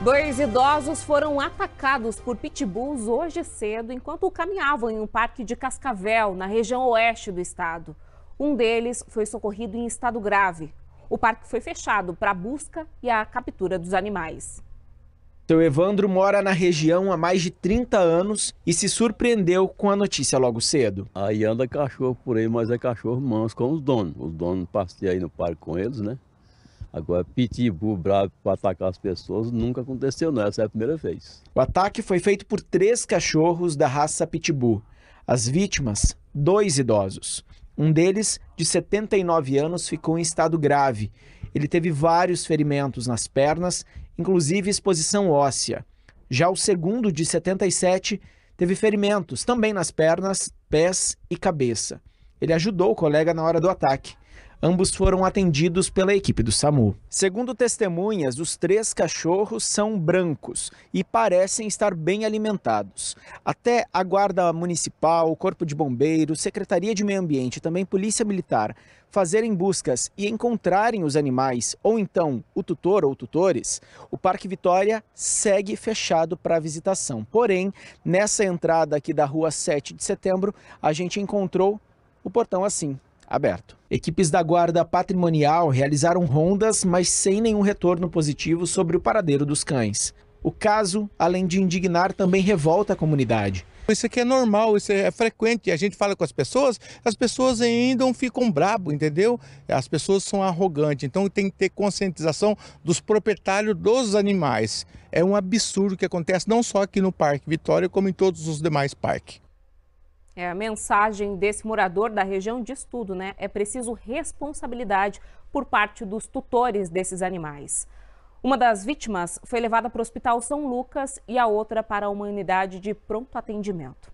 Dois idosos foram atacados por pitbulls hoje cedo enquanto caminhavam em um parque de Cascavel, na região oeste do estado. Um deles foi socorrido em estado grave. O parque foi fechado para a busca e a captura dos animais. Seu Evandro mora na região há mais de 30 anos e se surpreendeu com a notícia logo cedo. Aí anda cachorro por aí, mas é cachorro manso com os donos. Os donos passeiam aí no parque com eles, né? Agora, pitbull bravo para atacar as pessoas nunca aconteceu, não. Essa é a primeira vez. O ataque foi feito por três cachorros da raça pitbull. As vítimas, dois idosos. Um deles, de 79 anos, ficou em estado grave. Ele teve vários ferimentos nas pernas, inclusive exposição óssea. Já o segundo, de 77, teve ferimentos também nas pernas, pés e cabeça. Ele ajudou o colega na hora do ataque. Ambos foram atendidos pela equipe do SAMU. Segundo testemunhas, os três cachorros são brancos e parecem estar bem alimentados. Até a Guarda Municipal, Corpo de Bombeiros, Secretaria de Meio Ambiente e também Polícia Militar fazerem buscas e encontrarem os animais, ou então o tutor ou tutores, o Parque Vitória segue fechado para visitação. Porém, nessa entrada aqui da rua 7 de setembro, a gente encontrou o portão assim, aberto. Equipes da Guarda Patrimonial realizaram rondas, mas sem nenhum retorno positivo sobre o paradeiro dos cães. O caso, além de indignar, também revolta a comunidade. Isso aqui é normal, isso é frequente. A gente fala com as pessoas, as pessoas ainda ficam brabo, entendeu? As pessoas são arrogantes, então tem que ter conscientização dos proprietários dos animais. É um absurdo que acontece não só aqui no Parque Vitória, como em todos os demais parques. É, a mensagem desse morador da região diz tudo, né? É preciso responsabilidade por parte dos tutores desses animais. Uma das vítimas foi levada para o Hospital São Lucas e a outra para uma unidade de pronto atendimento.